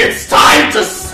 It's time to!